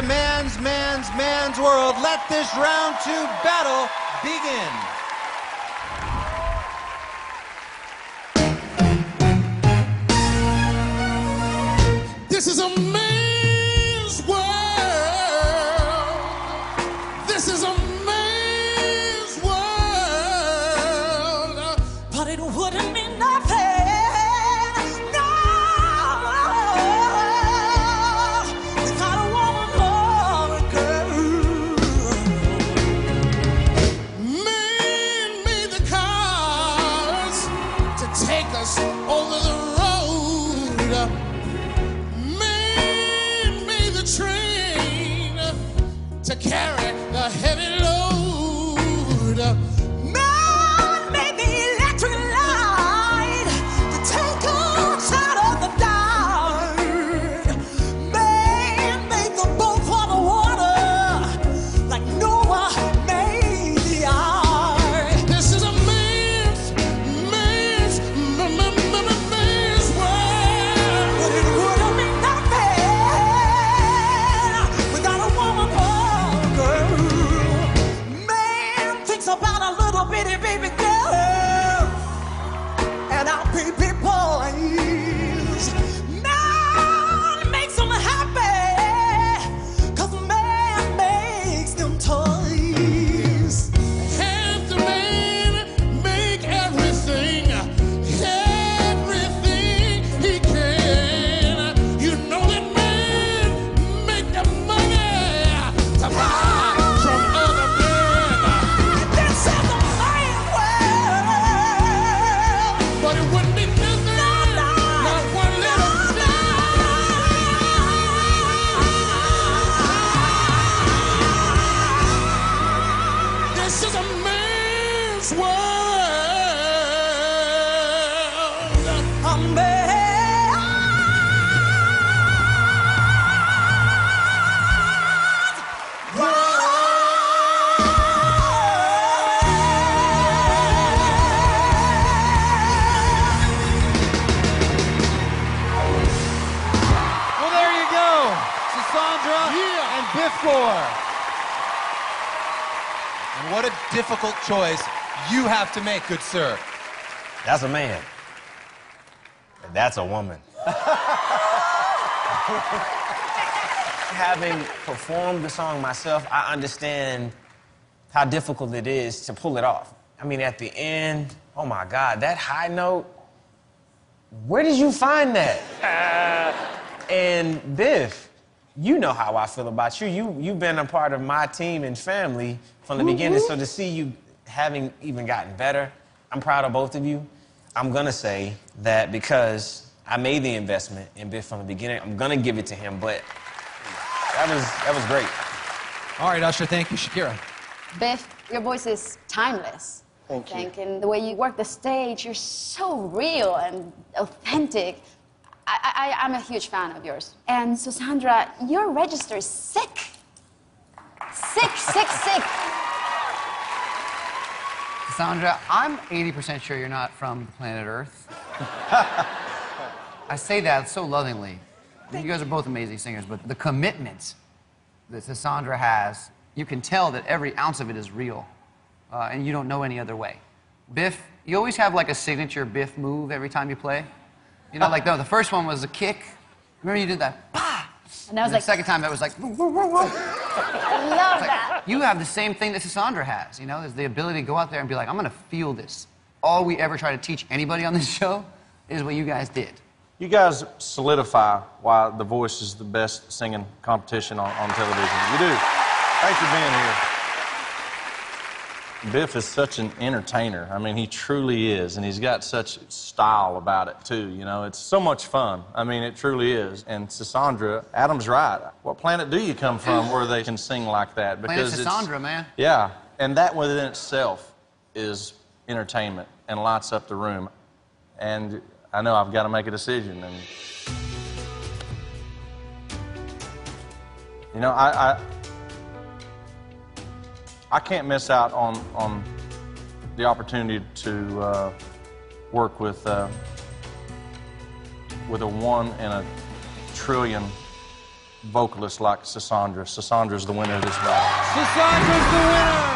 to Man's Man's Man's World. Let this round two battle begin. Sisaundra and Biff Gore. And what a difficult choice you have to make, good sir. That's a man. And that's a woman. Having performed the song myself, I understand how difficult it is to pull it off. I mean, at the end, oh my God, that high note, where did you find that? and Biff, you know how I feel about you. You you've been a part of my team and family from the beginning. Mm-hmm. So to see you having even gotten better, I'm proud of both of you. I'm gonna say that because I made the investment in Biff from the beginning, I'm gonna give it to him. But that was that was great. All right, Usher, thank you. Shakira. Biff, your voice is timeless. Thank you. I think, and the way you work the stage, you're so real and authentic. I, I, I'm a huge fan of yours. And Sisaundra, your register is sick. Sick, sick, sick. Sisaundra, I'm 80% sure you're not from planet Earth. I say that so lovingly. You guys are both amazing singers, but the commitment that Sisaundra has, you can tell that every ounce of it is real, uh, and you don't know any other way. Biff, you always have like a signature Biff move every time you play. You know, like no, the first one was a kick. Remember you did that? Bah! And I was And the like, second time it was like, woo, woo, woo, woo. I love that. You have the same thing that Sisaundra has, you know, is the ability to go out there and be like, I'm gonna feel this. All we ever try to teach anybody on this show is what you guys did. You guys solidify why The Voice is the best singing competition on, on television. You do. Thanks for being here. Biff is such an entertainer. I mean, he truly is, and he's got such style about it too. You know, it's so much fun. I mean, it truly is. And Sisaundra, Adam's right. What planet do you come from where they can sing like that? Planet it's- Sisaundra, man. Yeah, and that within itself is entertainment and lights up the room. And I know I've got to make a decision. And you know, I I, I can't miss out on on the opportunity to uh, work with uh, with a one in a trillion vocalist like Sisaundra. Sisaundra's the winner of this battle. Sisaundra's the winner.